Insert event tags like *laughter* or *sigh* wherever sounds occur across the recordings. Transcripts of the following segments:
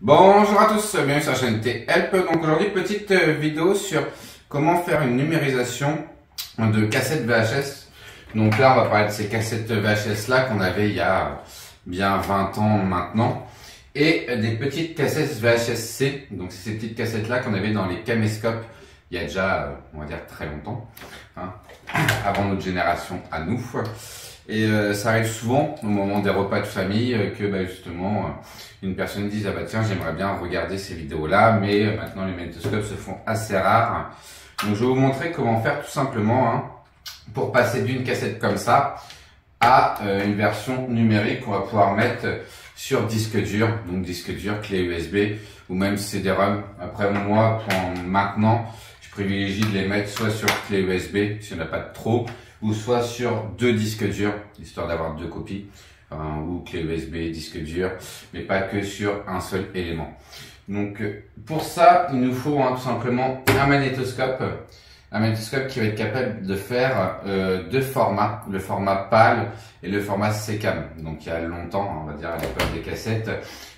Bonjour à tous, bienvenue sur la chaîne T-Help. Donc aujourd'hui, petite euh, vidéo sur comment faire une numérisation de cassettes VHS. Donc là, on va parler de ces cassettes VHS là qu'on avait il y a bien 20 ans maintenant. Et des petites cassettes VHS-C. Donc c'est ces petites cassettes là qu'on avait dans les caméscopes il y a déjà, euh, on va dire, très longtemps. Hein, *clears throat* avant notre génération à nous. Et euh, ça arrive souvent au moment des repas de famille euh, que bah, justement euh, une personne dise ah bah tiens j'aimerais bien regarder ces vidéos là mais maintenant les magnétoscopes se font assez rares. Donc je vais vous montrer comment faire tout simplement hein, pour passer d'une cassette comme ça à une version numérique qu'on va pouvoir mettre sur disque dur, donc disque dur, clé USB ou même CD-ROM. Après moi, pour maintenant, je privilégie de les mettre soit sur clé USB, si on n'a pas trop, ou soit sur deux disques durs, histoire d'avoir deux copies, ou clé USB, disque dur, mais pas que sur un seul élément. Donc pour ça, il nous faut hein, tout simplement un magnétoscope, un magnétoscope qui va être capable de faire euh, deux formats, le format PAL et le format SECAM. Donc il y a longtemps, on va dire à l'époque des cassettes,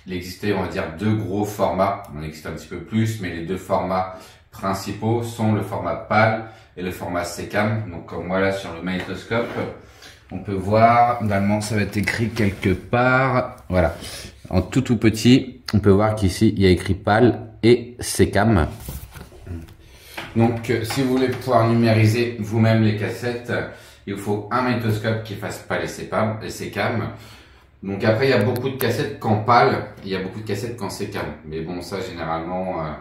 il existait on va dire deux gros formats, on existe un petit peu plus, mais les deux formats principaux sont le format PAL et le format SECAM. Donc comme voilà sur le magnétoscope, on peut voir, normalement ça va être écrit quelque part, voilà, en tout tout petit, on peut voir qu'ici il y a écrit PAL et SECAM. Donc si vous voulez pouvoir numériser vous-même les cassettes, il vous faut un magnétoscope qui fasse PAL et SECAM. Donc après il y a beaucoup de cassettes qu'en PAL, il y a beaucoup de cassettes qu'en SECAM. Mais bon ça généralement... Euh,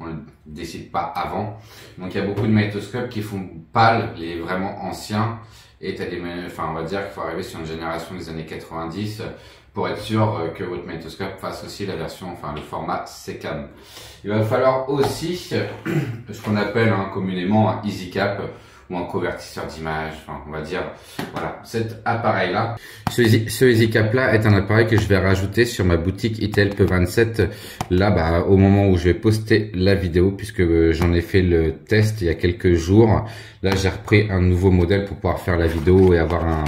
on ne décide pas avant. Donc il y a beaucoup de magnétoscopes qui font pâle, les vraiment anciens. Et as des, enfin on va dire qu'il faut arriver sur une génération des années 90 pour être sûr euh, que votre magnétoscope fasse aussi la version, enfin le format SECAM. Il va falloir aussi *clears throat* ce qu'on appelle hein, communément un EasyCap ou un convertisseur d'image, enfin, on va dire, voilà, cet appareil-là. Ce, ce EasyCap là est un appareil que je vais rajouter sur ma boutique ITLP 27 là, bah, au moment où je vais poster la vidéo, puisque euh, j'en ai fait le test il y a quelques jours. Là, j'ai repris un nouveau modèle pour pouvoir faire la vidéo et avoir un,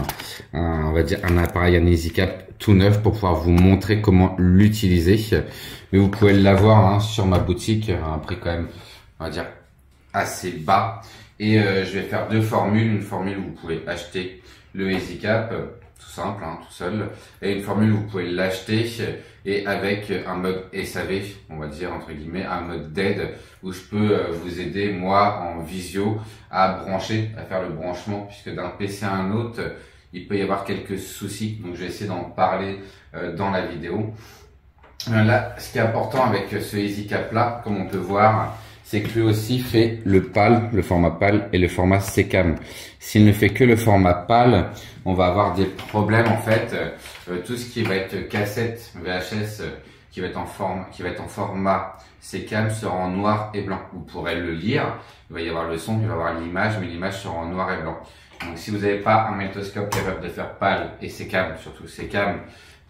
on va dire, un appareil, un EasyCap tout neuf pour pouvoir vous montrer comment l'utiliser. Mais vous pouvez l'avoir hein, sur ma boutique à un prix quand même, on va dire, assez bas. Et euh, je vais faire deux formules. Une formule où vous pouvez acheter le EasyCap, tout simple, hein, tout seul. Et une formule où vous pouvez l'acheter et avec un mode SAV, on va dire entre guillemets, un mode d'aide où je peux euh, vous aider, moi, en visio, à brancher, à faire le branchement, puisque d'un PC à un autre, il peut y avoir quelques soucis. Donc je vais essayer d'en parler euh, dans la vidéo. Là, ce qui est important avec ce EasyCap là, comme on peut voir, c'est que lui aussi fait le PAL, le format PAL et le format SECAM. S'il ne fait que le format PAL, on va avoir des problèmes en fait. Euh, tout ce qui va être cassette VHS, euh, qui va être en forme, qui va être en format SECAM sera en noir et blanc. Vous pourrez le lire. Il va y avoir le son, il va y avoir l'image, mais l'image sera en noir et blanc. Donc si vous n'avez pas un magnétoscope capable de faire PAL et SECAM, surtout SECAM,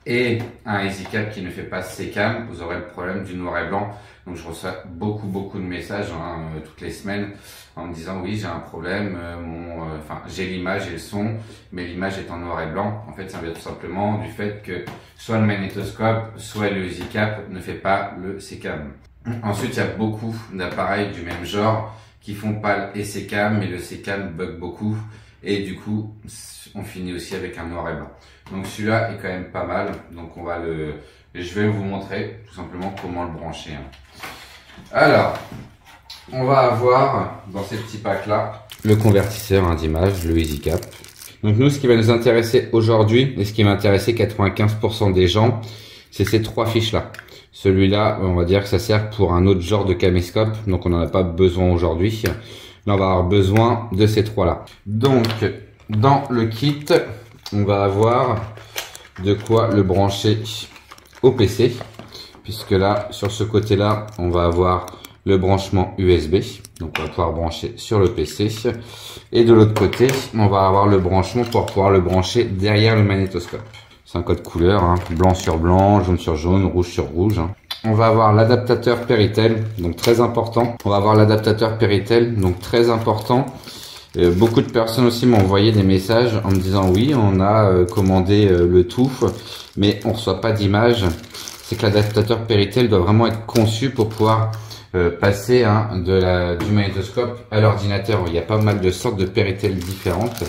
et un EasyCap qui ne fait pas SECAM, vous aurez le problème du noir et blanc. Donc je reçois beaucoup beaucoup de messages hein, euh, toutes les semaines en me disant oui j'ai un problème, euh, mon, euh, enfin j'ai l'image et le son, mais l'image est en noir et blanc. En fait ça vient tout simplement du fait que soit le magnétoscope, soit le EasyCap ne fait pas le SECAM. Ensuite il y a beaucoup d'appareils du même genre qui font pas le SECAM, mais le SECAM bug beaucoup et du coup on finit aussi avec un noir et blanc. Donc celui-là est quand même pas mal. Donc on va le, je vais vous montrer tout simplement comment le brancher. Hein. Alors, on va avoir dans ces petits packs là le convertisseur hein, d'image, le EasyCap. Donc nous, ce qui va nous intéresser aujourd'hui et ce qui va intéresser 95% des gens, c'est ces trois fiches là. Celui-là, on va dire que ça sert pour un autre genre de caméscope, donc on n'en a pas besoin aujourd'hui. Là, on va avoir besoin de ces trois là. Donc, dans le kit, on va avoir de quoi le brancher au PC. Puisque là, sur ce côté-là, on va avoir le branchement USB. Donc on va pouvoir brancher sur le PC. Et de l'autre côté, on va avoir le branchement pour pouvoir le brancher derrière le magnétoscope. C'est un code couleur, hein. blanc sur blanc, jaune sur jaune, rouge sur rouge. Hein. On va avoir l'adaptateur Péritel, donc très important. On va avoir l'adaptateur Péritel, donc très important. Euh, beaucoup de personnes aussi m'ont envoyé des messages en me disant oui, on a euh, commandé euh, le tout, mais on reçoit pas d'image. c'est que l'adaptateur Péritel doit vraiment être conçu pour pouvoir passer hein, de la, du magnétoscope à l'ordinateur. Il y a pas mal de sortes de Péritel différentes.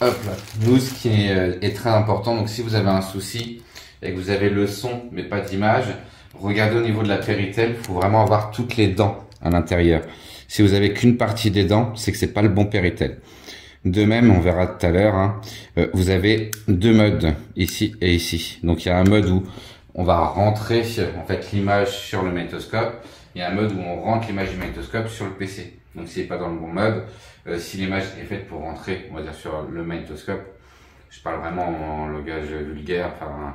Hop là. Nous, ce qui est, est, très important, donc si vous avez un souci et que vous avez le son mais pas d'image, regardez au niveau de la Péritel, il faut vraiment avoir toutes les dents à l'intérieur. Si vous avez qu'une partie des dents, c'est que c'est pas le bon Péritel. De même, on verra tout à l'heure, hein, euh, vous avez deux modes, ici et ici. Donc il y a un mode où on va rentrer en fait l'image sur le magnétoscope. Il y a un mode où on rentre l'image du magnétoscope sur le PC. Donc si c'est pas dans le bon mode, euh, si l'image est faite pour rentrer, on va dire sur le magnétoscope, je parle vraiment en langage vulgaire, enfin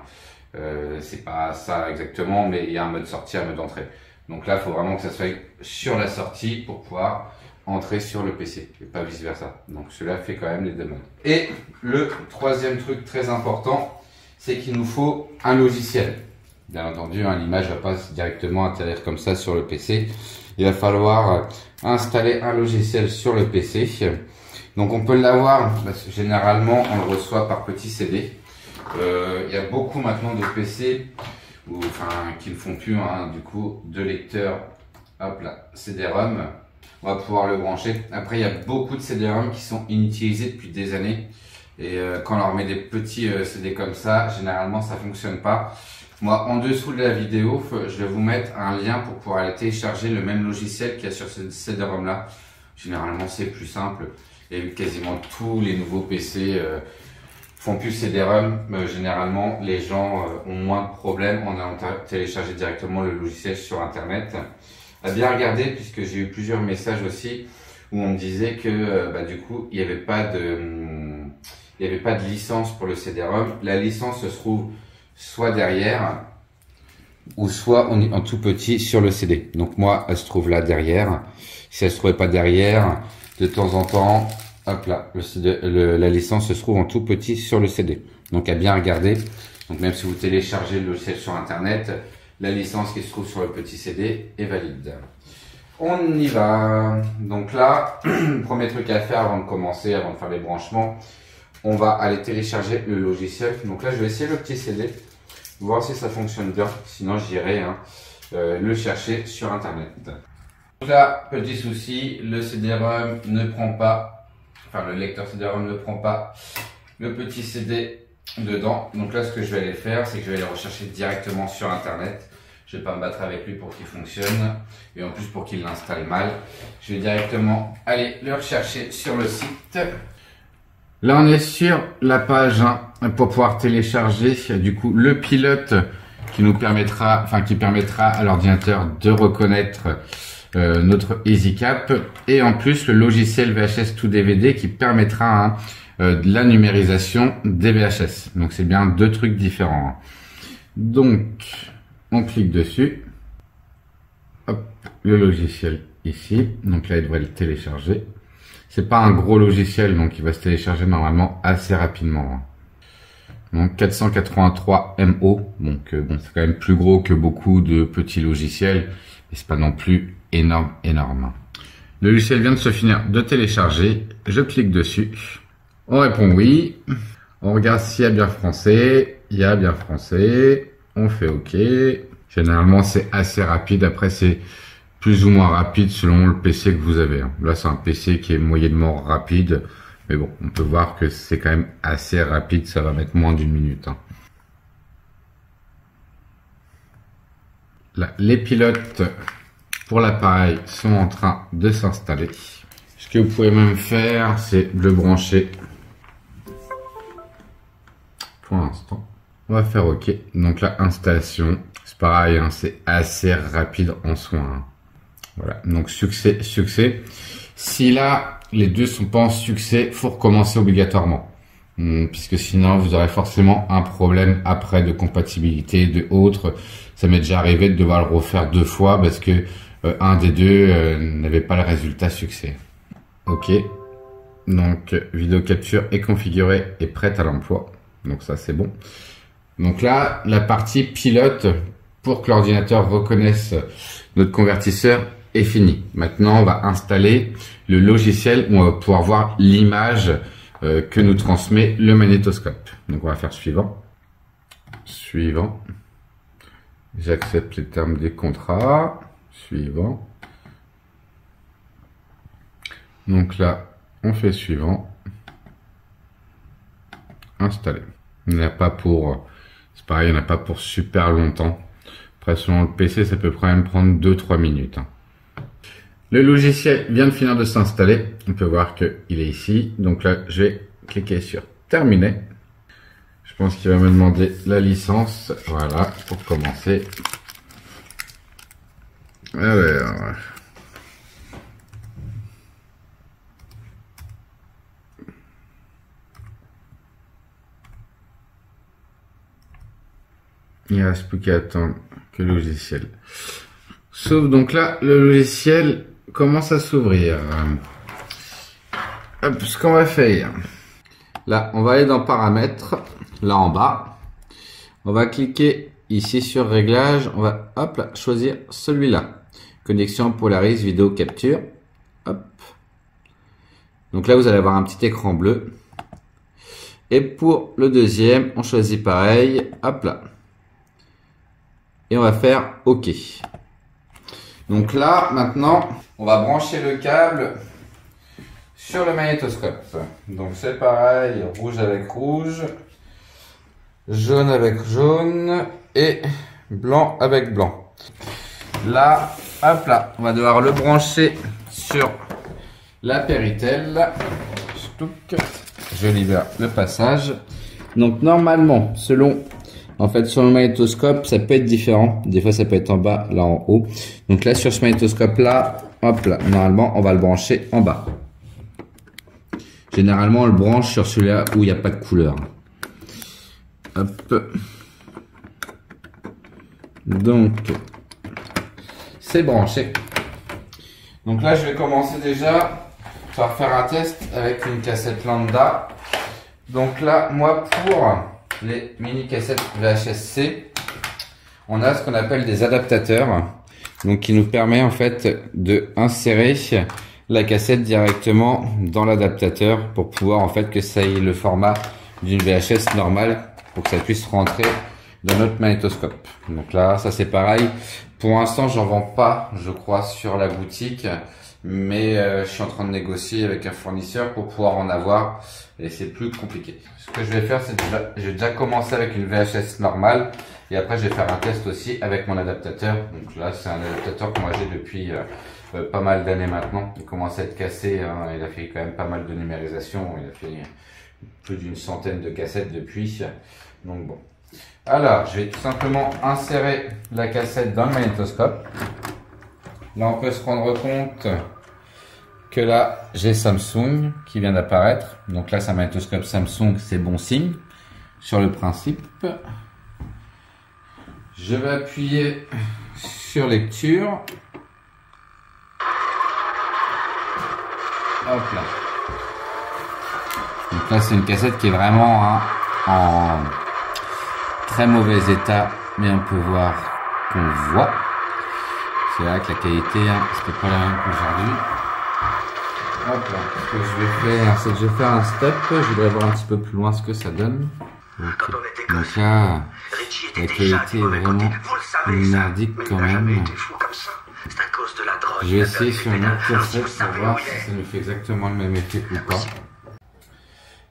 euh, c'est pas ça exactement, mais il y a un mode sortie, un mode entrée. Donc là, il faut vraiment que ça fasse sur la sortie pour pouvoir entrer sur le PC et pas vice versa. Donc cela fait quand même les deux modes. Et le troisième truc très important, c'est qu'il nous faut un logiciel. Bien entendu, hein, l'image va pas directement atterrir comme ça sur le PC. Il va falloir installer un logiciel sur le PC. Donc on peut l'avoir, généralement on le reçoit par petit CD. Euh, il y a beaucoup maintenant de PC enfin, qui ne font plus hein, du coup de lecteurs hop là, CD-ROM on va pouvoir le brancher. Après, il y a beaucoup de CD-ROM qui sont inutilisés depuis des années. Et euh, quand on leur met des petits euh, CD comme ça, généralement, ça fonctionne pas. Moi, en dessous de la vidéo, je vais vous mettre un lien pour pouvoir aller télécharger le même logiciel qu'il y a sur ce CD-ROM là. Généralement, c'est plus simple. Et quasiment tous les nouveaux PC euh, font plus CD-ROM. généralement, les gens ont moins de problèmes en allant télécharger directement le logiciel sur Internet à bien regarder puisque j'ai eu plusieurs messages aussi où on me disait que euh, bah, du coup il n'y avait pas de il y avait pas de licence pour le CD-ROM. La licence se trouve soit derrière ou soit en, en tout petit sur le CD. Donc moi elle se trouve là derrière. Si elle se trouvait pas derrière, de temps en temps, hop là, le la licence se trouve en tout petit sur le CD. Donc à bien regarder. Donc même si vous téléchargez le logiciel sur internet, la licence qui se trouve sur le petit CD est valide. On y va. Donc là, *clears throat* premier truc à faire avant de commencer, avant de faire les branchements, on va aller télécharger le logiciel. Donc là, je vais essayer le petit CD, voir si ça fonctionne bien. Sinon, j'irai hein, euh, le chercher sur Internet. Donc là, petit souci, le CD-ROM ne prend pas, le lecteur CD-ROM ne prend pas le petit CD dedans. Donc là, ce que je vais aller faire, c'est que je vais aller rechercher directement sur Internet. Je vais pas me battre avec lui pour qu'il fonctionne. Et en plus, pour qu'il l'installe mal. Je vais directement aller le rechercher sur le site. Là, on est sur la page pour pouvoir télécharger du coup le pilote qui nous permettra, enfin qui permettra à l'ordinateur de reconnaître euh, notre EasyCap et en plus le logiciel VHS to DVD qui permettra hein, euh, de la numérisation des VHS. Donc c'est bien deux trucs différents. Donc on clique dessus. Hop, le logiciel ici. Donc là il devrait le télécharger. C'est pas un gros logiciel donc il va se télécharger normalement assez rapidement. Donc 483 MO. Donc euh, bon c'est quand même plus gros que beaucoup de petits logiciels. C'est pas non plus énorme énorme. Le logiciel vient de se finir de télécharger. Je clique dessus. On répond oui. On regarde s'il y a bien français. Il y a bien français. On fait OK. Généralement, c'est assez rapide. Après, c'est plus ou moins rapide selon le PC que vous avez. Hein. Là, c'est un PC qui est moyennement rapide. Mais bon, on peut voir que c'est quand même assez rapide. Ça va mettre moins d'une minute. Les pilotes pour l'appareil sont en train de s'installer. Ce que vous pouvez même faire, c'est le brancher pour l'instant. On va faire OK. Donc là, installation. C'est pareil, hein, c'est assez rapide en soin. Hein. Voilà. Donc succès, succès. Si là, les deux sont pas en succès, faut recommencer obligatoirement. Hmm, puisque sinon, vous aurez forcément un problème après de compatibilité, de autres. Ça m'est déjà arrivé de devoir le refaire deux fois parce que euh, un des deux euh, n'avait pas le résultat succès. OK. Donc, vidéo capture est configurée et prête à l'emploi. Donc ça, c'est bon. Donc là, la partie pilote pour que l'ordinateur reconnaisse notre convertisseur est finie. Maintenant, on va installer le logiciel où on va pouvoir voir l'image euh, que nous transmet le magnétoscope. Donc on va faire suivant. Suivant. J'accepte les termes des contrats. Suivant. Donc là, on fait suivant. Installer. Il n'y a pas pour, c'est pareil, il n'y en a pas pour super longtemps. Après, selon le PC, ça peut quand même prendre 2-3 minutes. Hein. Le logiciel vient de finir de s'installer. On peut voir qu'il est ici. Donc là, je vais cliquer sur terminer. Je pense qu'il va me demander la licence. Voilà, pour commencer. Alors, il ne reste plus qu'à attendre que le logiciel. Sauf donc là, le logiciel commence à s'ouvrir. Ce qu'on va faire. Là, on va aller dans paramètres, là en bas. On va cliquer ici sur réglage. On va hop là, choisir celui-là. Connexion Polaris vidéo capture. Hop. Donc là, vous allez avoir un petit écran bleu. Et pour le deuxième, on choisit pareil. Hop là et on va faire OK. Donc là, maintenant, on va brancher le câble sur le magnétoscope. Donc c'est pareil, rouge avec rouge, jaune avec jaune et blanc avec blanc. Là, hop là, on va devoir le brancher sur la péritelle. Je libère le passage. Donc normalement, selon en fait, sur le magnétoscope, ça peut être différent. Des fois, ça peut être en bas, là en haut. Donc là, sur ce magnétoscope-là, hop là, normalement, on va le brancher en bas. Généralement, on le branche sur celui-là où il n'y a pas de couleur. Hop. Donc, c'est branché. Donc là, je vais commencer déjà par faire un test avec une cassette lambda. Donc là, moi, pour les mini cassettes VHS-C, on a ce qu'on appelle des adaptateurs, donc qui nous permet en fait de insérer la cassette directement dans l'adaptateur pour pouvoir en fait que ça ait le format d'une VHS normale pour que ça puisse rentrer dans notre magnétoscope. Donc là, ça c'est pareil. Pour l'instant, j'en vends pas, je crois, sur la boutique, mais euh, je suis en train de négocier avec un fournisseur pour pouvoir en avoir et c'est plus compliqué. Ce que je vais faire, c'est déjà, j'ai déjà commencé avec une VHS normale et après je vais faire un test aussi avec mon adaptateur. Donc là, c'est un adaptateur que moi j'ai depuis euh, euh, pas mal d'années maintenant. Il commence à être cassé, hein. il a fait quand même pas mal de numérisation, il a fait plus d'une centaine de cassettes depuis. Donc bon. Alors, je vais tout simplement insérer la cassette dans le magnétoscope. Là, on peut se rendre compte que là, j'ai Samsung qui vient d'apparaître. Donc là, c'est un magnétoscope Samsung, c'est bon signe sur le principe. Je vais appuyer sur lecture. Hop là. Donc là, c'est une cassette qui est vraiment hein, en très mauvais état, mais on peut voir qu'on voit. C'est vrai que la qualité, hein, c'était pas la même qu'aujourd'hui. Hop là, ce que je vais faire, c'est que je vais faire un step. Je voudrais voir un petit peu plus loin ce que ça donne. Donc, donc là, la qualité est vraiment merdique quand même. Je vais essayer sur une autre cassette pour voir si ça nous fait exactement le même effet ou pas.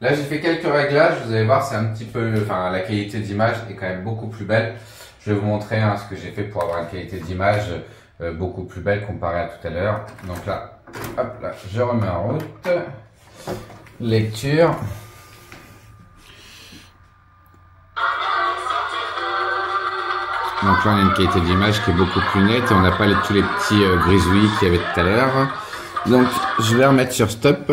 Là, j'ai fait quelques réglages. Vous allez voir, c'est un petit peu, enfin, la qualité d'image est quand même beaucoup plus belle. Je vais vous montrer hein, ce que j'ai fait pour avoir une qualité d'image euh, beaucoup plus belle comparée à tout à l'heure. Donc là, Hop là, je remets en route. Lecture. Donc là, on a une qualité d'image qui est beaucoup plus nette et on n'a pas les, tous les petits euh, grisouilles qu'il y avait tout à l'heure. Donc, je vais remettre sur stop.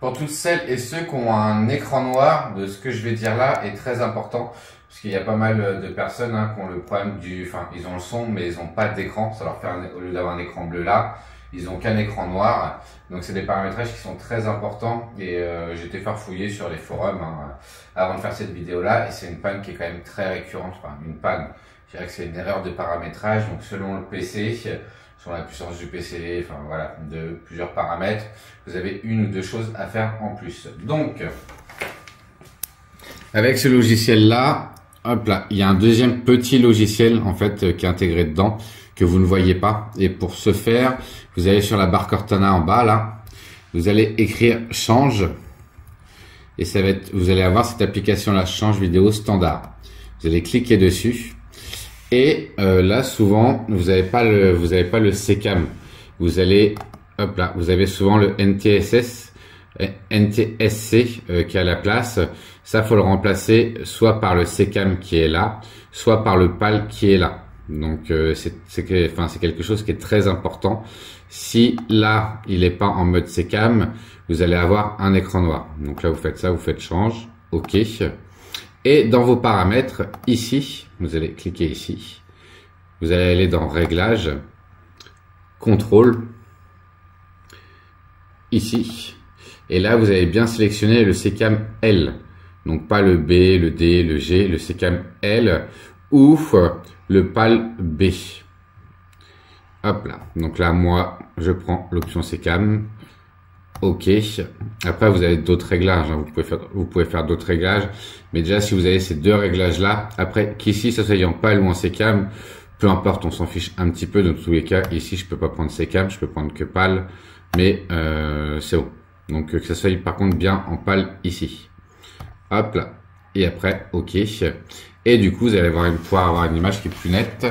Pour toutes celles et ceux qui ont un écran noir, de ce que je vais dire là est très important. Parce qu'il y a pas mal de personnes hein, qui ont le problème du... Enfin, ils ont le son, mais ils n'ont pas d'écran. Ça leur fait, au lieu d'avoir un écran bleu là, ils ont qu'un écran noir. Donc c'est des paramétrages qui sont très importants et euh, j'étais farfouillé sur les forums hein, avant de faire cette vidéo là et c'est une panne qui est quand même très récurrente. Une panne, je dirais que c'est une erreur de paramétrage. Donc selon le PC, selon la puissance du PC, enfin voilà, de plusieurs paramètres, vous avez une ou deux choses à faire en plus. Donc avec ce logiciel là, hop là, il y a un deuxième petit logiciel en fait qui est intégré dedans que vous ne voyez pas. Et pour ce faire, vous allez sur la barre Cortana en bas là, vous allez écrire change et ça va être, vous allez avoir cette application là, change vidéo standard. Vous allez cliquer dessus et euh, là souvent vous n'avez pas le, vous avez pas le CCAM. Vous allez, hop là, vous avez souvent le NTSS, NTSC euh, qui est à la place. Ça faut le remplacer soit par le CCAM qui est là, soit par le PAL qui est là. Donc euh, c'est quelque chose qui est très important. Si là, il n'est pas en mode CCAM, vous allez avoir un écran noir. Donc là, vous faites ça, vous faites change, OK. Et dans vos paramètres, ici, vous allez cliquer ici. Vous allez aller dans Réglages, Contrôle, ici. Et là, vous allez bien sélectionner le CCAM L. Donc pas le B, le D, le G, le CCAM L ou le PAL B. Hop là. Donc là, moi, je prends l'option CCAM. OK. Après, vous avez d'autres réglages. Hein. Vous pouvez faire, d'autres réglages. Mais déjà, si vous avez ces deux réglages-là, après, qu'ici, ça soit en PAL ou en CCAM, peu importe, on s'en fiche un petit peu. Dans tous les cas, ici, je peux pas prendre CCAM, je peux prendre que PAL. Mais euh, c'est bon. Donc, que ça soit par contre bien en PAL ici. Hop là. Et après, OK. Et du coup, vous allez pouvoir avoir une image qui est plus nette.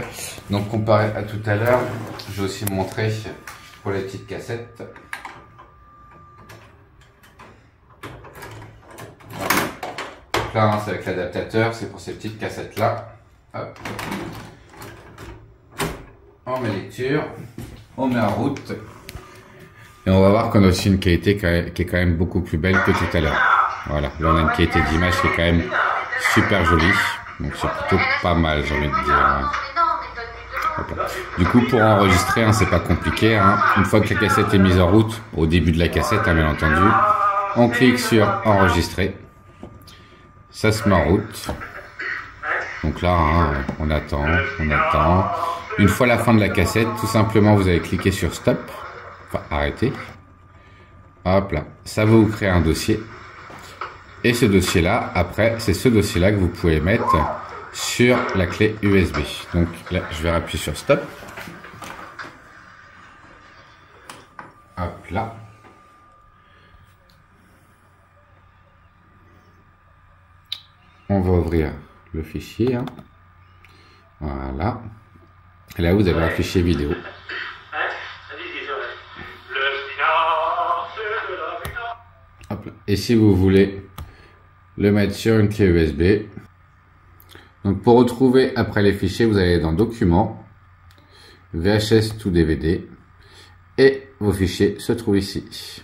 Donc, comparé à tout à l'heure, je vais aussi montrer pour les petites cassettes. là, hein, c'est avec l'adaptateur, c'est pour ces petites cassettes-là. On met lecture, on met en route. Et on va voir qu'on a aussi une qualité qui est quand même beaucoup plus belle que tout à l'heure. Voilà, là on a une qualité d'image qui est quand même super jolie. Donc c'est plutôt pas mal, j'ai envie de dire. Du coup, pour enregistrer, hein, c'est pas compliqué. Hein. Une fois que la cassette est mise en route, au début de la cassette, hein, bien entendu, on clique sur enregistrer. Ça se met en route. Donc là, hein, on attend, on attend. Une fois la fin de la cassette, tout simplement, vous allez cliquer sur stop, enfin arrêter. Hop là, ça va vous créer un dossier. Et ce dossier-là, après, c'est ce dossier-là que vous pouvez mettre sur la clé USB. Donc là, je vais appuyer sur Stop. Hop là. On va ouvrir le fichier. Hein. Voilà. Et là, vous avez un fichier vidéo. Et si vous voulez le mettre sur une clé USB. Donc pour retrouver après les fichiers, vous allez dans Documents, VHS tout DVD et vos fichiers se trouvent ici.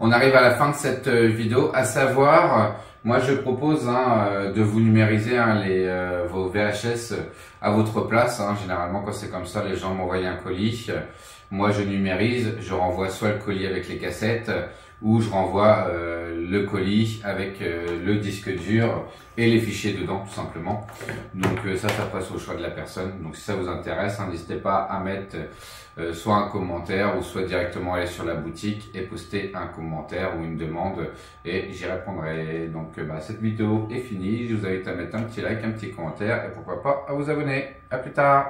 On arrive à la fin de cette euh, vidéo, à savoir, moi je propose hein, euh, de vous numériser hein, les, euh, vos VHS à votre place. Hein. Généralement quand c'est comme ça, les gens m'envoient un colis. Moi je numérise, je renvoie soit le colis avec les cassettes, ou je renvoie le colis avec le disque dur et les fichiers dedans tout simplement. Donc ça, ça passe au choix de la personne. Donc si ça vous intéresse, n'hésitez pas à mettre euh, soit un commentaire ou soit directement aller sur la boutique et poster un commentaire ou une demande et j'y répondrai. Donc euh, bah, cette vidéo est finie, je vous invite à mettre un petit like, un petit commentaire et pourquoi pas à vous abonner. À plus tard